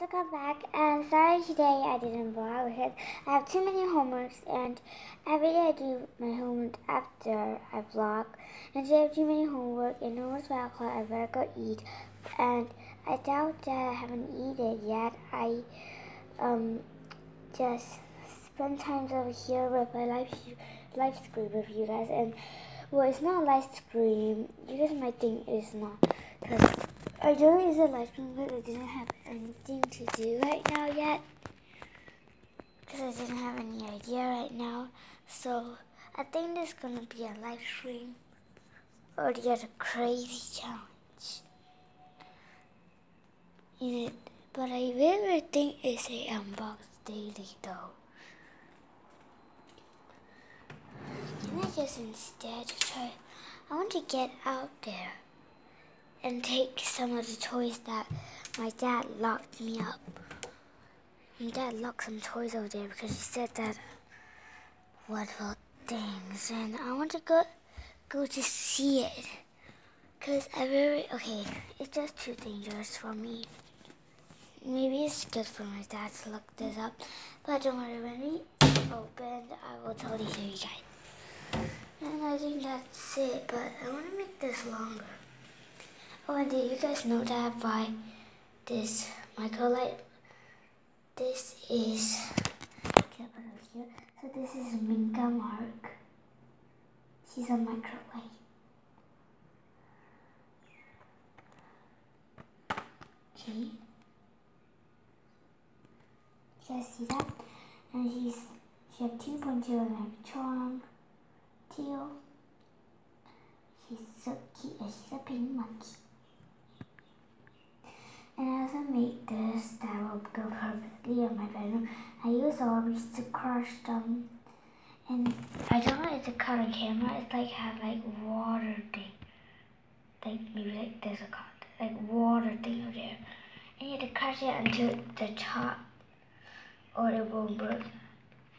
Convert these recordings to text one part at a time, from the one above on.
welcome back. And sorry today I didn't vlog because I have too many homeworks and every day I do my homework after I vlog. And today I have too many homework and almost 12 o'clock I better go eat. And I doubt that I haven't eaten yet. I um just spend time over here with my live, live screen with you guys. And well, it's not live stream, You guys might think it's not because I don't use a live stream because I didn't have anything to do right now yet. Because I didn't have any idea right now. So I think there's gonna be a live stream or the other crazy challenge in it. But I really think it's a unbox daily though. Can I just instead try? I want to get out there and take some of the toys that my dad locked me up. My dad locked some toys over there because he said that wonderful things, and I want to go go to see it. Cause I really okay, it's just too dangerous for me. Maybe it's good for my dad to look this up, but don't worry. When we open, I will totally show you guys. And I think that's it, but I want to make this longer. Oh, and did you guys know that I buy this microlight? This is, here. So this is Minka Mark. She's a microlight. Okay. You guys see that? And she's, she has 2.2 electron, teal. She's so cute. She's a pink monkey. Make this that will go perfectly in my bedroom, I use Orbeez to crush them. And I don't know it's a color camera, it's like have like water thing. Like maybe like there's a cut, like water thing over there. And you have to crush it until the top or it won't break.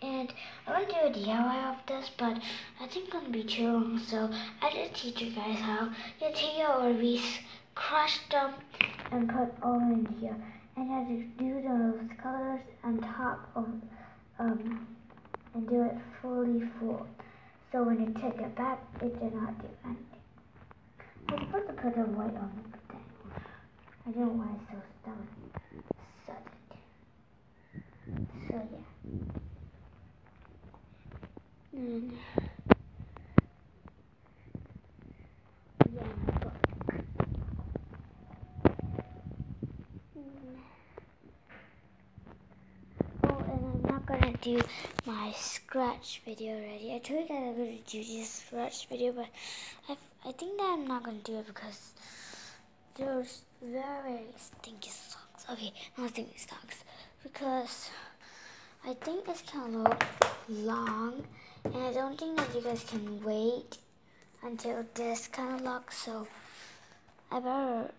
And I want to do a DIY of this, but I think it's to be too long, so I just teach you guys how. You take your Orbeez, crush them, and put all in here. And I just do those colors on top of, um, and do it fully full. So when you take it back, it did not do anything. I'm supposed to put a white on it, but then I don't know why it's so stubborn. So, so yeah. And Oh, gonna do my scratch video already. I told you that I'm gonna do this scratch video, but I, I think that I'm not gonna do it because there's very stinky socks. Okay, not stinky socks because I think it's kind of long, and I don't think that you guys can wait until this kind of locks. So I better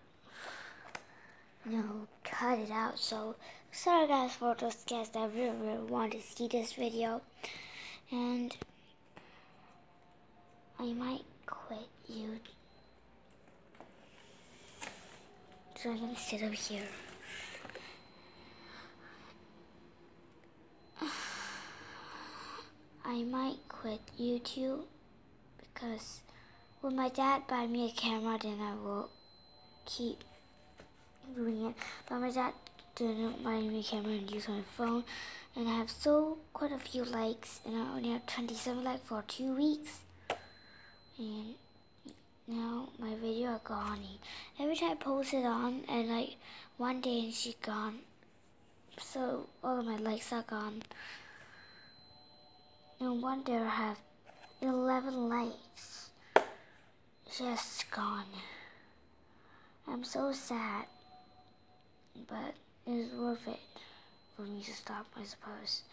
know cut it out. So sorry guys for those guys that really, really want to see this video. And I might quit you. So I'm gonna sit over here. I might quit YouTube because when my dad buy me a camera then I will keep doing it. But my dad didn't buy me a camera and use my phone. And I have so quite a few likes and I only have 27 likes for two weeks. And now my video are gone. Every time I post it on and like one day and she gone. So all of my likes are gone. One day I have 11 likes. Just gone. I'm so sad but it's worth it for me to stop, I suppose.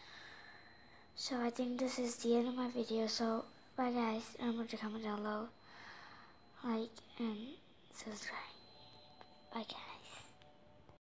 So I think this is the end of my video. So bye guys. Remember to comment down below, like, and subscribe. Bye guys.